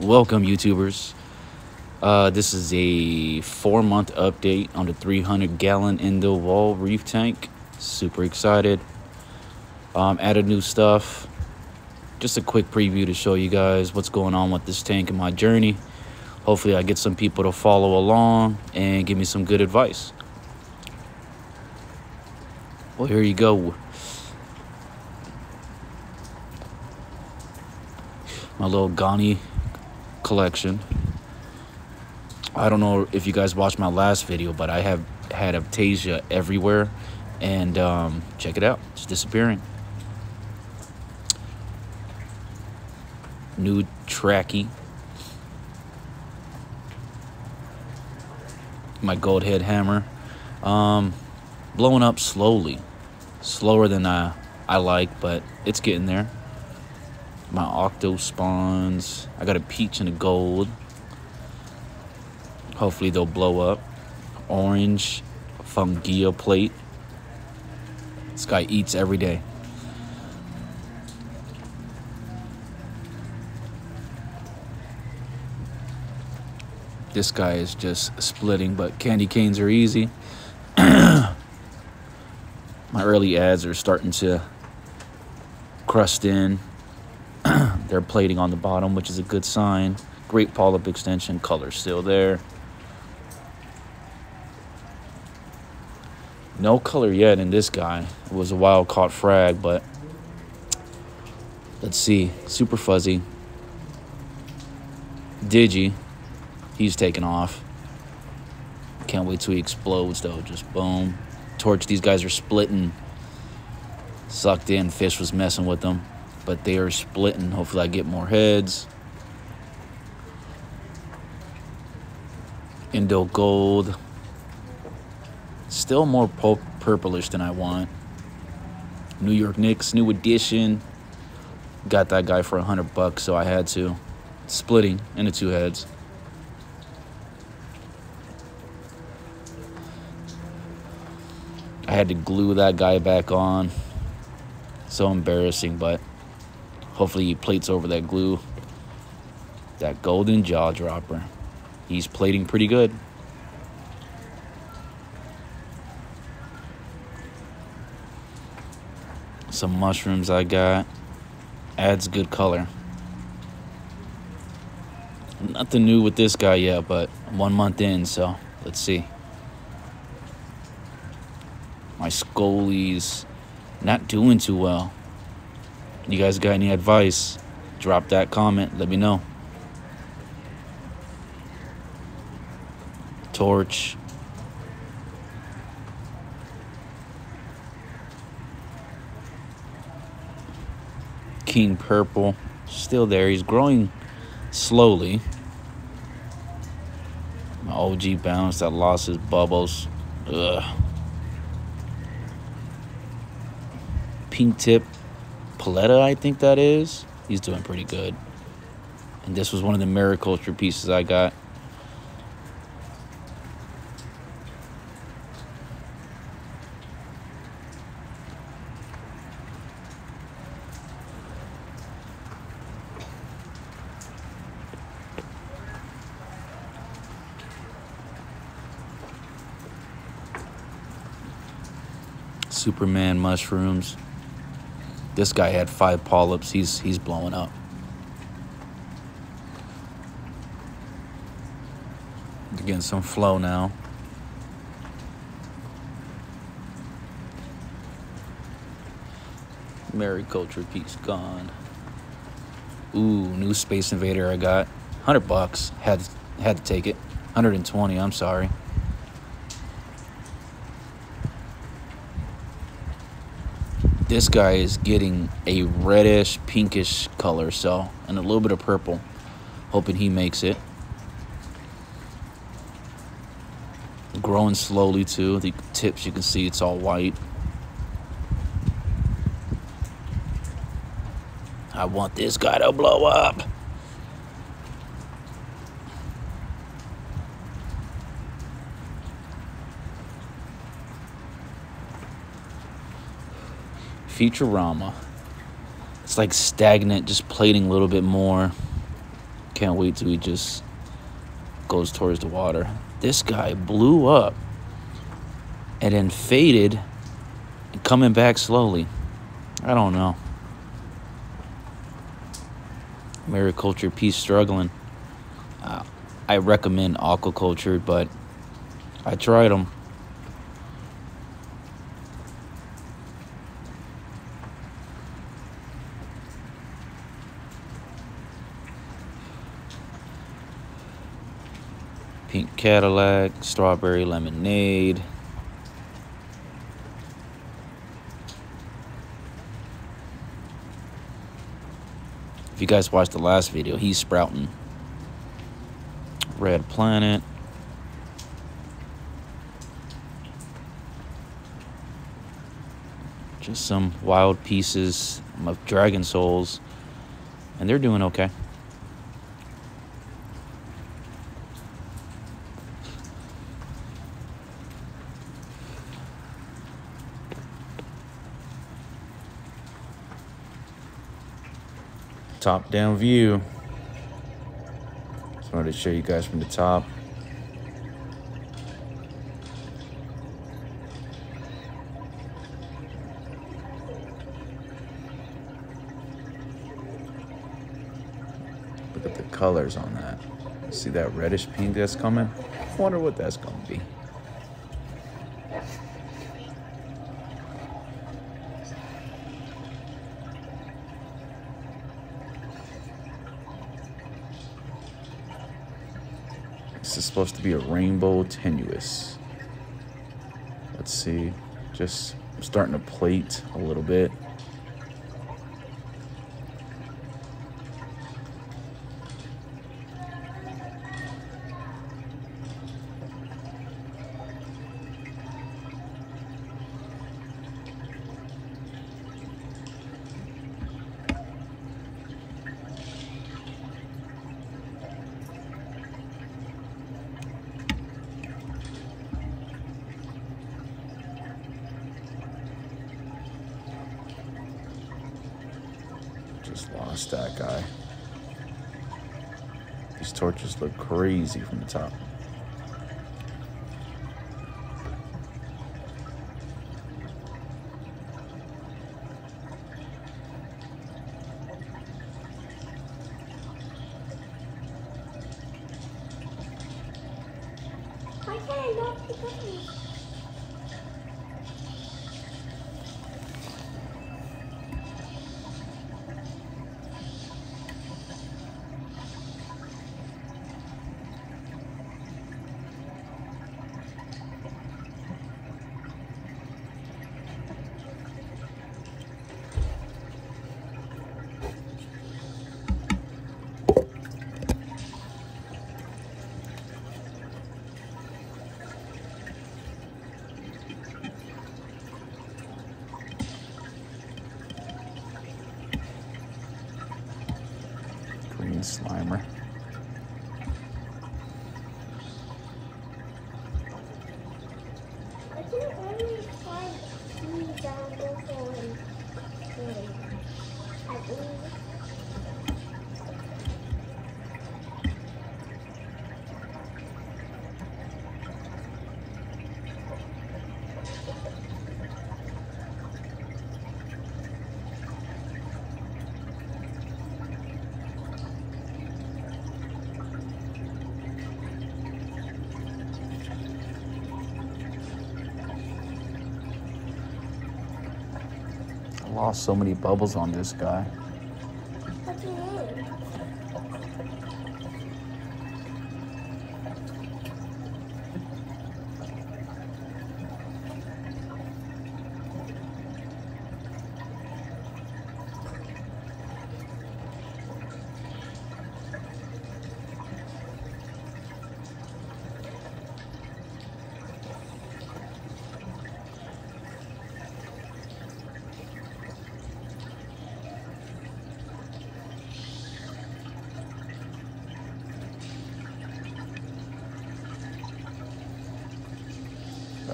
Welcome, YouTubers. Uh, this is a four month update on the 300 gallon Indo wall reef tank. Super excited. Um, added new stuff. Just a quick preview to show you guys what's going on with this tank and my journey. Hopefully, I get some people to follow along and give me some good advice. Well, here you go. My little Goni collection. I don't know if you guys watched my last video, but I have had Aiptasia everywhere. And um, check it out, it's disappearing. New Trachy. My gold head hammer. Um, blowing up slowly. Slower than I, I like, but it's getting there my octo spawns. I got a peach and a gold. Hopefully they'll blow up. Orange fungia plate. This guy eats every day. This guy is just splitting, but candy canes are easy. my early ads are starting to crust in. They're plating on the bottom, which is a good sign. Great polyp extension, color still there. No color yet in this guy. It was a wild caught frag, but let's see. Super fuzzy. Digi, he's taking off. Can't wait till he explodes though. Just boom. Torch, these guys are splitting. Sucked in, fish was messing with them but they are splitting. Hopefully, I get more heads. Indo gold. Still more purplish than I want. New York Knicks, new edition. Got that guy for a hundred bucks, so I had to. Splitting into two heads. I had to glue that guy back on. So embarrassing, but Hopefully he plates over that glue. That golden jaw dropper. He's plating pretty good. Some mushrooms I got. Adds good color. Nothing new with this guy yet, but one month in, so let's see. My Scolies not doing too well. You guys got any advice? Drop that comment. Let me know. Torch. King Purple. Still there. He's growing slowly. My OG bounce that lost his bubbles. Ugh. Pink tip Paletta, I think that is. He's doing pretty good. And this was one of the Mariculture pieces I got. Superman mushrooms. This guy had five polyps. He's he's blowing up. Getting some flow now. Mariculture piece gone. Ooh, new Space Invader I got. 100 bucks. Had had to take it. 120, I'm sorry. This guy is getting a reddish, pinkish color, so, and a little bit of purple. Hoping he makes it. Growing slowly too. The tips you can see it's all white. I want this guy to blow up. Futurama. It's like stagnant, just plating a little bit more. Can't wait till he just goes towards the water. This guy blew up and then faded and coming back slowly. I don't know. Mariculture Piece struggling. Uh, I recommend aquaculture, but I tried them. Pink Cadillac, Strawberry Lemonade. If you guys watched the last video, he's sprouting. Red Planet. Just some wild pieces of Dragon Souls. And they're doing okay. Top down view. Just wanted to show you guys from the top. Look at the colors on that. See that reddish pink that's coming? I wonder what that's gonna be. This is supposed to be a rainbow tenuis. Let's see. Just starting to plate a little bit. Just lost that guy. These torches look crazy from the top. Can't I not Slimer. I can only find three down also and three. I believe. I lost so many bubbles on this guy.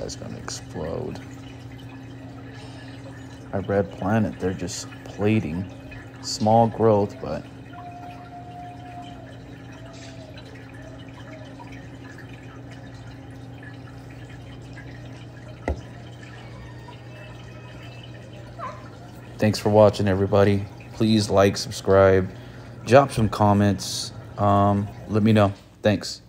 guy's gonna explode. A Red Planet, they're just plating. Small growth, but... Thanks for watching, everybody. Please like, subscribe, drop some comments. Um, let me know. Thanks.